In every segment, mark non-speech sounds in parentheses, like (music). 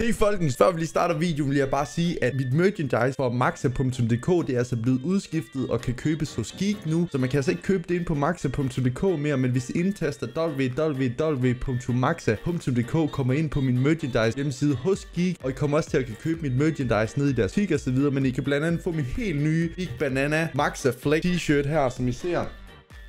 Hey folkens, før vi lige starter videoen, vil jeg bare sige, at mit merchandise for maxa.dk, det er altså blevet udskiftet og kan købes hos Geek nu. Så man kan altså ikke købe det ind på maxa.dk mere, men hvis I indtaster www.maxa.dk, kommer ind på min merchandise hjemmeside hos Geek, og I kommer også til at kan købe mit merchandise ned i deres fik og så videre, men I kan blandt andet få min helt nye Geek Banana Maxa Flex t-shirt her, som I ser.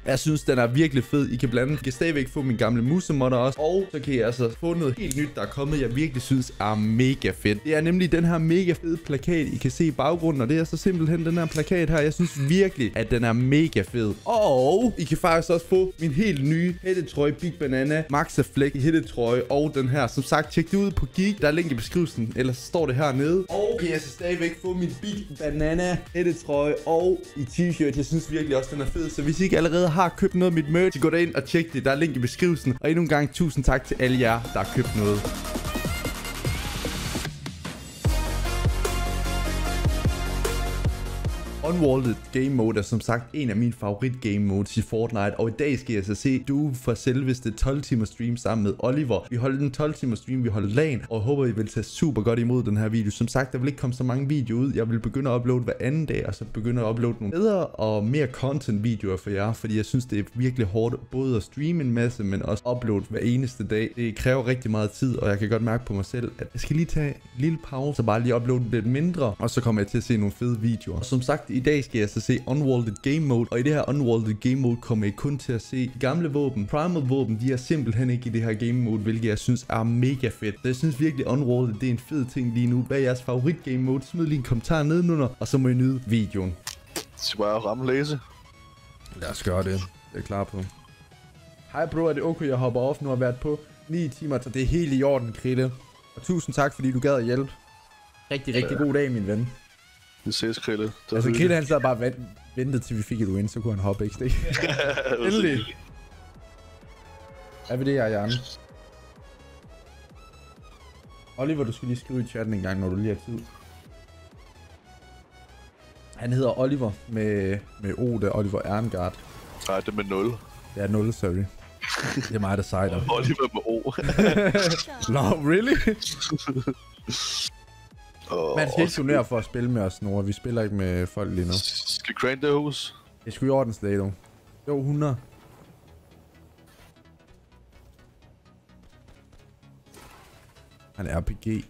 Jeg synes, den er virkelig fed. I kan blandt andet kan stadigvæk få min gamle musemodder også. Og så kan I altså få noget helt nyt, der er kommet, jeg virkelig synes er mega fedt. Det er nemlig den her mega fede plakat, I kan se i baggrunden. Og det er så simpelthen den her plakat her. Jeg synes virkelig, at den er mega fed. Og I kan faktisk også få min helt nye hættetrøje Big Banana Maxa Fleck hættetrøje. Og den her. Som sagt, tjek det ud på Geek. Der er link i beskrivelsen. Ellers står det hernede. Og I kan altså stadigvæk få min Big Banana hættetrøje og i t-shirt. Jeg synes virkelig også, den er fed. Så hvis I ikke allerede har købt noget af mit merch, så gå derind og tjek det. Der er link i beskrivelsen. Og endnu en gang tusind tak til alle jer, der har købt noget. Unwalled Game Mode er som sagt en af mine favorit game modes i Fortnite, og i dag skal jeg så se du for selveste 12 timer stream sammen med Oliver. Vi holdt en 12 timer stream, vi holdt LAN, og jeg håber I vil tage super godt imod den her video. Som sagt, der vil ikke komme så mange videoer ud. Jeg vil begynde at uploade hver anden dag, og så begynde at uploade nogle bedre og mere content videoer for jer, fordi jeg synes det er virkelig hårdt både at streame en masse, men også uploade hver eneste dag. Det kræver rigtig meget tid, og jeg kan godt mærke på mig selv, at jeg skal lige tage en lille pause, så bare lige uploade lidt mindre, og så kommer jeg til at se nogle fede videoer. Og som sagt, i dag skal jeg så se Unwalled Game Mode, og i det her Unwalled Game Mode kommer I kun til at se de gamle våben. Primal våben, de er simpelthen ikke i det her game mode, hvilket jeg synes er mega fedt. Så jeg synes virkelig Unwalled, det er en fed ting lige nu. Hvad er jeres favorit game mode? Smid lige en kommentar nedenunder, og så må I nyde videoen. Så bare at ramme læse. Lad os gøre det. Det er klar på. Hej bro, er det okay, jeg hopper off nu har været på 9 timer, så det er helt i orden, Krille. Og tusind tak, fordi du gad at hjælpe. Rigtig, rigtig god dag, min ven. Vi ses, Krille. Det var Altså. Krille han sad bare vent, ventede til vi fik et win, så kunne han hoppe. (laughs) Det så Endelig. hyggeligt. Er vi det, jeg Jan? Oliver, du skal lige skrive i chatten en gang, når du lige har tid. Han hedder Oliver med, med O, det er Oliver Erngard. Nej, det er med 0. Det er 0, sorry. Det er mig, der sejter. (laughs) Oliver med O. (laughs) no, really? Og Man skal ikke donere for at spille med os, Nora. Vi spiller ikke med folk lige nu. Skal Crane det hus? Det sgu i ordensdag, du. Jo, 100. Han er RPG.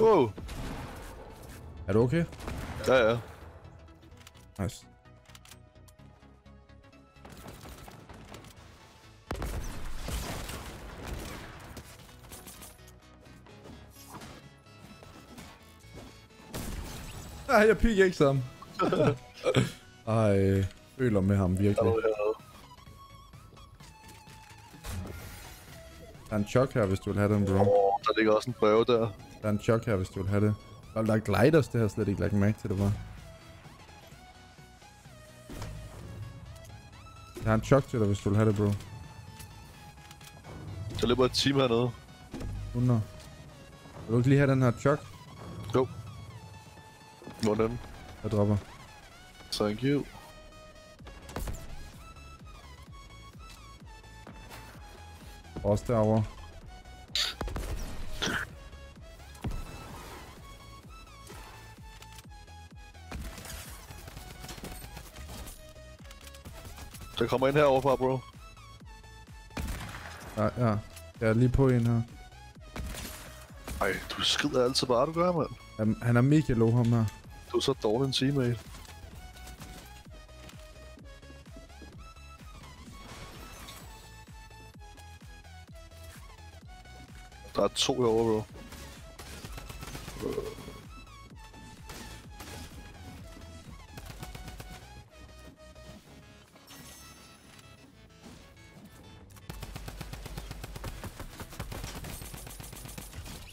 Wow. Er du okay? Ja, ja. Nice. (laughs) Ej, jeg piker ikke sammen. Ej, føler med ham virkelig. Der er en chok her, hvis du vil have den, bro. Oh, der ligger også en brev der. Der er en chok her, hvis du vil have det. Og der er gliders, det har jeg slet ikke lagt mærke til, det var. Jeg har en chok til dig, hvis du vil have det, bro. Der løber et team hernede. 100. Vil du ikke lige have den her chok, Jo. Hvor den? jeg dropper? Thank you. Også derovre. Der kommer ind herovre fra, bro. Ja, ja. Jeg er lige på en her. Ej, du skider altid bare, du gør, mand. Han, han er mega low, ham her. Du er så dårlig en teammate. Der er to herovre, bro.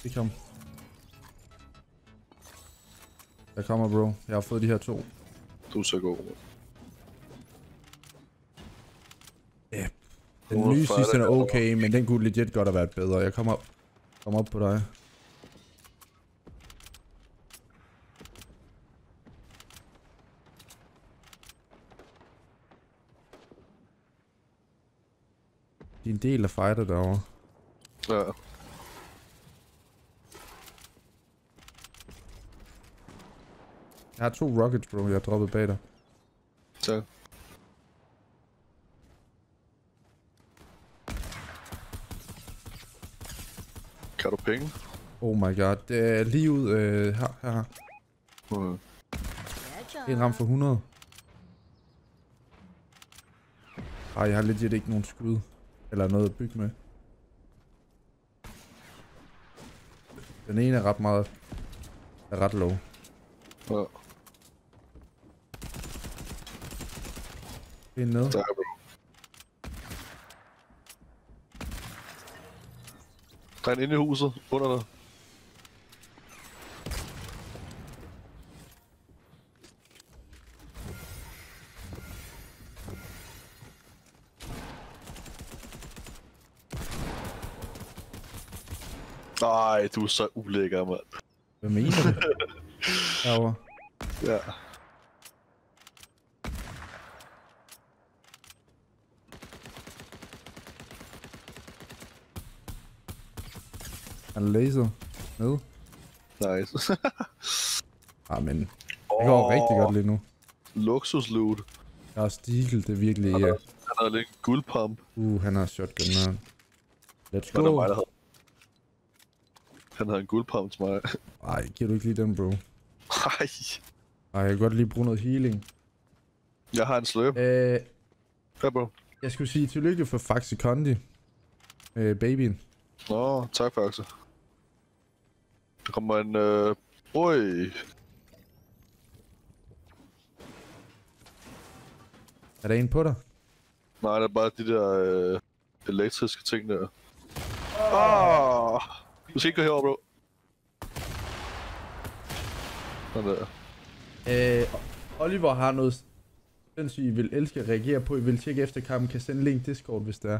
Det kom. Jeg kommer, bro. Jeg har fået de her to. Du er så god, bro. Ja. Den nye sidste er okay, men den kunne legit godt have været bedre. Jeg kommer op. Kom op på dig. Din del af fighter derovre. Ja. Jeg har to rockets, bro. Jeg har droppet bag dig. Tak. Kan du penge? Oh my god. Det er lige ud øh, her, her, her. En ram for 100. Ej, jeg har legit ikke nogen skud. Eller noget at bygge med. Den ene er ret meget... Er ret low. Ja. Tak, bro. Der er en inde i huset under dig. Nej, du er så ulækker, mand. Hvad mener du? (laughs) Herovre. Ja. Han er laser. Ned. Nice. (laughs) Ah, men det går rigtig godt lige nu. Luksusloot. Jeg har stigel, det er virkelig... Han Uh, har lidt en guldpump. uh han har shotgun her. Let's det go. mig, der havde. Han havde en guldpump til mig. (laughs) Ej, giver du ikke lige den, bro? Nej. Ej, jeg kan godt lige bruge noget healing. Jeg har en sløb. Øh, Ja, bro. jeg skulle sige tillykke for Faxi Kondi. Øh, babyen. Nå, tak for Axel. Der kommer en... Øh... Oj. Er der en på dig? Nej, det er bare de der øh, elektriske ting der. Ah! Du skal ikke gå herover, bro. Sådan der. Øh, Oliver har noget sindssygt, I vil elske at reagere på. I vil tjekke efter kampen. Kan sende link Discord, hvis det er.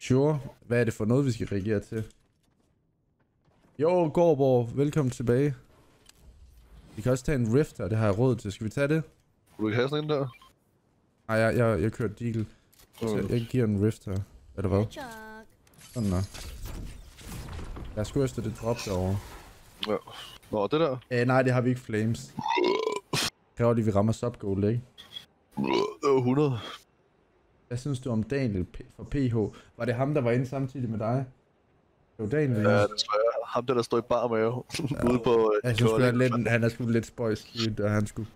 Sure. Hvad er det for noget, vi skal reagere til? Jo, Gårdborg. Velkommen tilbage. Vi kan også tage en rift her. Det har jeg råd til. Skal vi tage det? Vil du ikke have sådan en der? Nej, jeg, jeg, jeg kører deagle. Så Mm. jeg giver en rift her. Eller hvad? Sådan der. Jeg skulle efter det drop derovre. Ja. Nå, det der. Øh, nej, det har vi ikke flames. Kræver lige, vi rammer subgoal, ikke? Det var 100. Hvad synes du om Daniel fra PH? Var det ham, der var inde samtidig med dig? Det var Daniel. Ja, Ja, desværre. Ham der, der står i bar med jo. (laughs) Ude på... øh, jeg synes, Kolding. han, lidt, han er sgu lidt spøjs, da han skulle.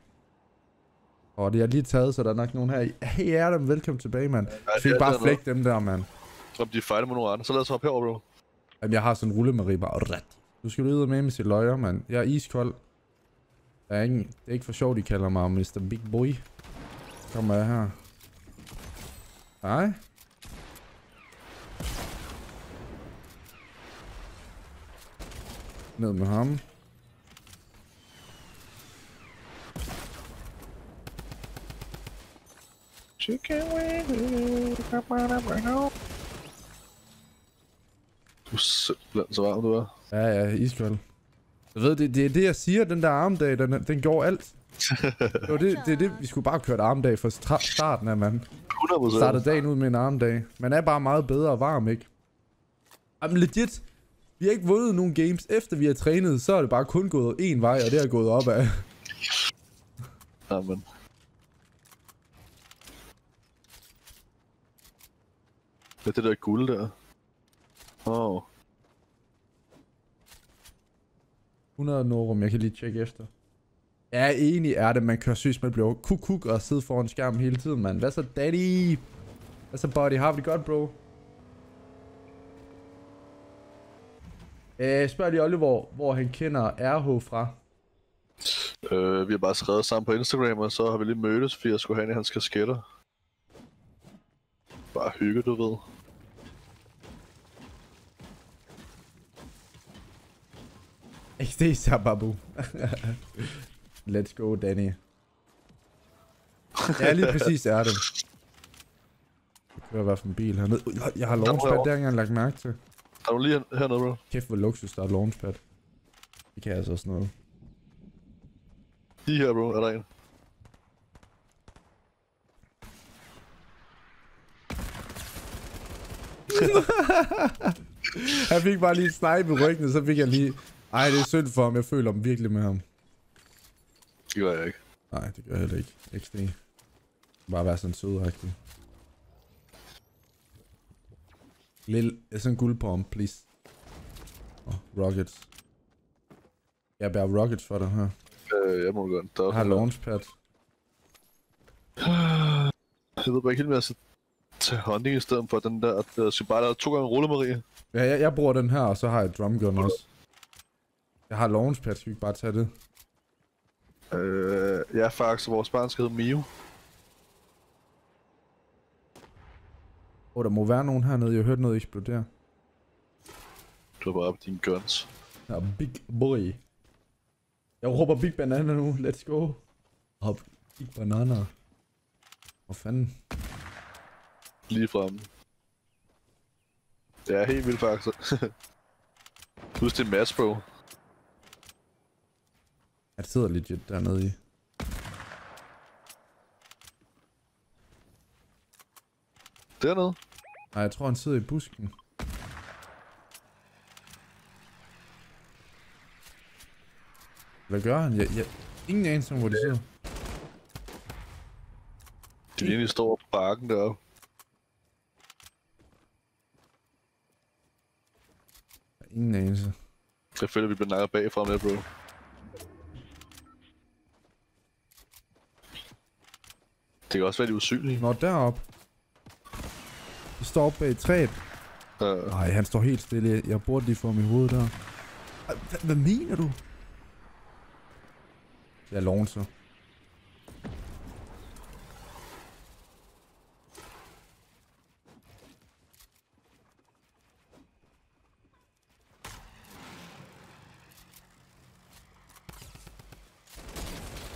Og det er lige taget, så der er nok nogen her. i- Hey Adam, velkommen tilbage, mand. Ja, er bare dernede. flæk dem der, mand. Om de fighter med nogle andre. Så lad os hoppe herover, bro. Jamen, jeg har sådan en rullemarie bare ret. Du skal ud med med sit løjer, mand. Jeg er iskold. Der er ingen, det er ikke for sjovt, de kalder mig Mr. Big Boy. Kommer jeg her. Nej. Ned med ham. Du er simpelthen så varm, du er. Ja, ja, iskold. Jeg ved, det, det er det, jeg siger, den der armdag, den, den gjorde alt. Det var det, det, er det, vi skulle bare køre armdag fra starten af, mand. 100 Starter dagen ud med en armdag. Man er bare meget bedre og varm, ikke? Jamen legit. Vi har ikke vundet nogen games, efter vi har trænet, så er det bare kun gået en vej, og det er gået op af. (laughs) Jamen. Det er det der guld der. Åh. Oh. 100 Norum, jeg kan lige tjekke efter. Jeg er enig, er det, man kører sygt, man bliver kuk kuk og sidde foran skærmen hele tiden, mand. Hvad så, daddy? Hvad så, buddy? Har vi det godt, bro? Øh, spørg lige Oliver, hvor han kender RH fra. Øh, vi har bare skrevet sammen på Instagram, og så har vi lige mødtes, fordi jeg skulle have en af hans kasketter. Bare hygge, du ved. XD Sababu. (laughs) Let's go, Danny. Ja, lige præcis er (laughs) det. Jeg kører i hvert fald en bil hernede. Jeg- har launchpad, det har jeg lagt mærke til. Er du lige her- hernede, bro? Kæft, hvor luksus, der er launchpad. Det kan altså også noget. Lige her, bro, er der en. (laughs) Han fik bare lige snipe i ryggen, så fik jeg lige... Ej, det er synd for ham. Jeg føler mig virkelig med ham. Det gør jeg ikke. Nej, det gør jeg heller ikke. XD. Bare være sådan sødagtig. Lille, sådan en guld på ham, please. Oh, rockets. Jeg bærer rockets for dig her. Øh, jeg må godt. Der er Jeg har launchpad. Jeg ved bare ikke helt mere, at tage hunting i stedet for den der, der skal bare lave to gange rulle, Marie. Ja, jeg, jeg bruger den her, og så har jeg drumgun også. Jeg har launchpad, skal vi ikke bare tage det? Øh, ja, faktisk, vores barn skal hedde Mio. Åh, oh, der må være nogen hernede. Jeg har hørt noget eksplodere. Du har bare op dine guns. Ja, big boy. Jeg råber big banana nu. Let's go. Hop, big banana. Hvor fanden? Lige fremme. Ja, helt vildt faktisk. (laughs) Husk det er Mads, bro. Jeg sidder legit dernede i. Dernede. Nej, jeg tror han sidder i busken. Hvad gør han? Jeg, jeg... Ingen anelse om, hvor de sidder. De egentlig står på bakken deroppe. Ingen anelse. Jeg føler, vi bliver nakket bagfra med, bro. Det kan også være, de er usynlige. Nå, derop. Står oppe bag træet. Uh, Nej, han står helt stille. Jeg- burde lige få ham i hovedet der. Hvad, mener du? Jeg loven så.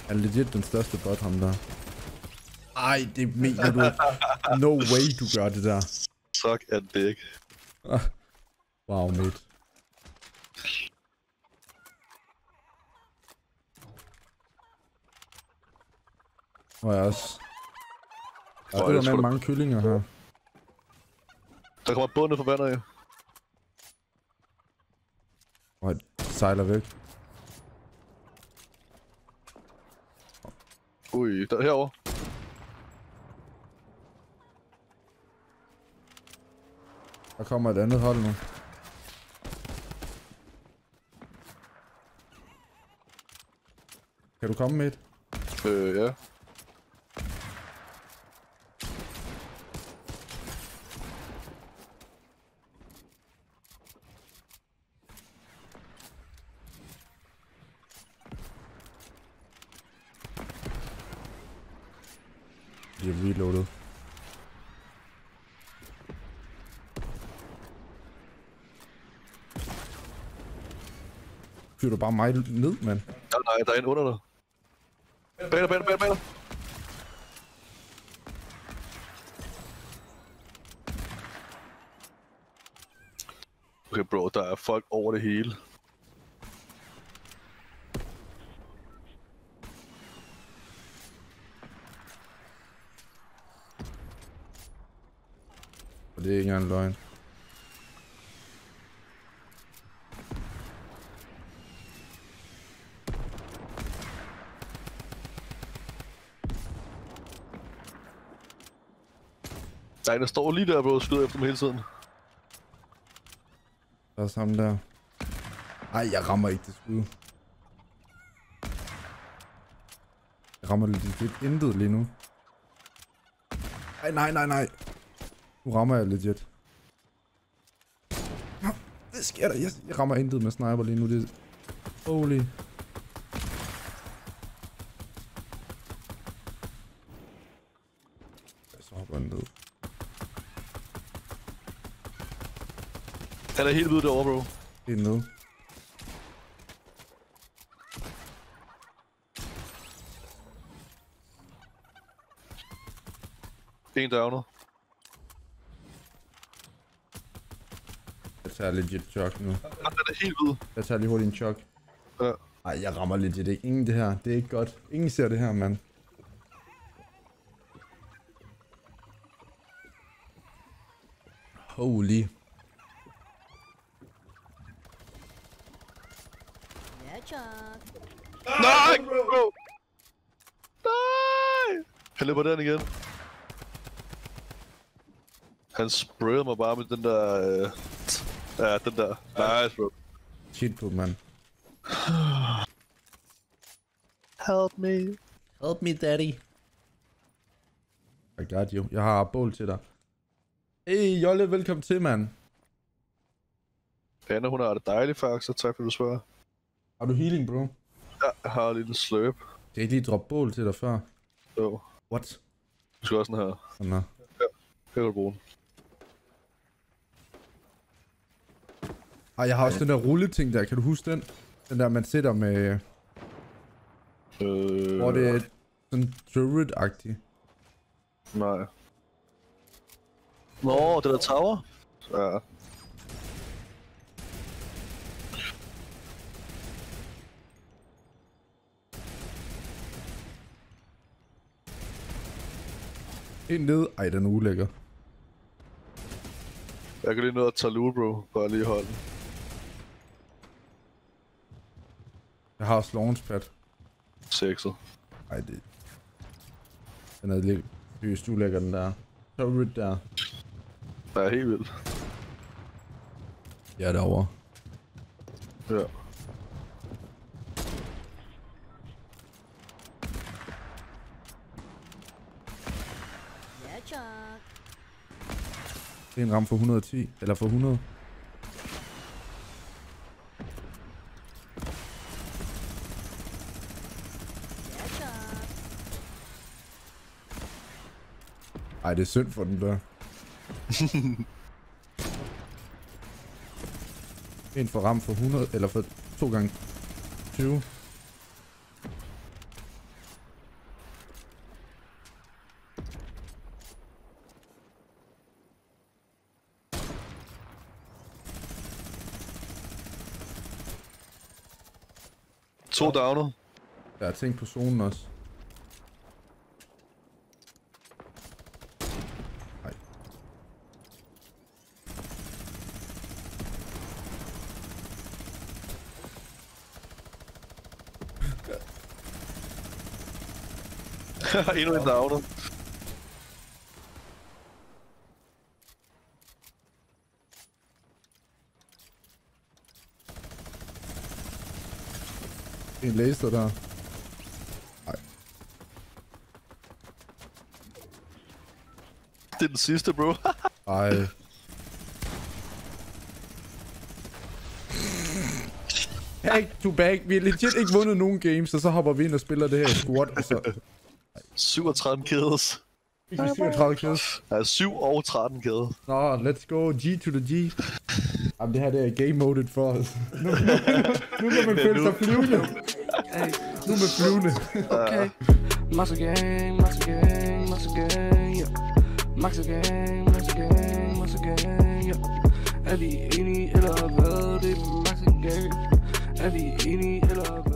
Han er legit den største bot, ham der. Ej, det mener du. No way, du gør det der. Suck at dick. (laughs) Wow, mate. Og jeg også. Der er det med sgu da- mange kyllinger her. Der kommer et båd ned fra vandet, ja. Og sejler væk. Ui, der herovre. Der kommer et andet hold nu. Kan du komme med et? Øh, ja. De er reloadet. Fyrer du bare mig ned, mand? Nej, nej, der er en under dig. Bag dig, bag dig, bag dig, bag dig. Okay, bro, der er folk over det hele. Og det er ikke engang løgn. Der er en, der står lige der, bro, og skyder efter dem hele tiden. Der er sammen der. Ej, jeg rammer ikke det skud. Jeg rammer lidt, lidt intet lige nu. Ej, nej, nej, nej. Nu rammer jeg legit. Hvad sker der? Jeg, jeg rammer intet med sniper lige nu. Det er... Holy. Så hopper han ned. Han er helt hvid derovre, bro. Helt ned. En downer. Jeg tager legit chok nu. Han er helt hvid. Jeg tager lige hurtigt en chok. Ja. Ej, jeg rammer legit ikke. Ingen det her. Det er ikke godt. Ingen ser det her, mand. Holy. Ja, Chuck. Nej, bro! Nej! Han løber den igen. Han sprayede mig bare med den der... Øh... Ja, den der. Nice, bro. Shit, på, mand. Help me. Help me, daddy. I got you. Jeg har bål til dig. Hey, Jolle, velkommen til, mand. Anna, hun har det dejligt, faktisk, så tak for du spørger. Har du healing, bro? Ja, jeg har lige en slurp. Skal jeg ikke lige droppe bål til dig før? Jo, What? du skal også sådan her. Sådan der. Her kan du bruge den. Ej, jeg har også den der rulleting der. Kan du huske den? Den der, man sætter med... Øh, Hvor det er sådan turret-agtigt. Nej. Nå, det der tower? Ja. En ned. Ej, den er ulækker. Jeg kan lige nå at tage lue, bro. Bare lige holde den. Jeg har også launchpad. Sexet. Ej, det... Den er lidt seriøst ulækker, den der. Turret der. Ja, helt vildt. Ja, derovre. Ja. Ja, Det er en ram for 110. Eller for 100. Ja, Chuck. Ej, det er synd for den der. (laughs) en for ram for 100, eller for 2 gange 20. To downer. Jeg har tænkt på zonen også. Ej. (laughs) Endnu en downer. En laser der. Det er den sidste, bro. (laughs) Ej. Back to back. Vi har legit ikke vundet nogen games, og så hopper vi ind og spiller det her squad, og så 37 kills. fik vi 37 kills. Ja, 7 og 13 kills. Nå, let's go. G to the G. Jamen, det her det er game moded for os. Nu, nu, nu kan man føle sig flyvende. Hey, Nu er man flyvende. (laughs) okay. Muscle gang, muscle gang, muscle gang, yeah. Muscle gang, muscle gang, muscle gang, yeah. Er vi enige eller hvad? Det er muscle gang. Er vi enige eller hvad?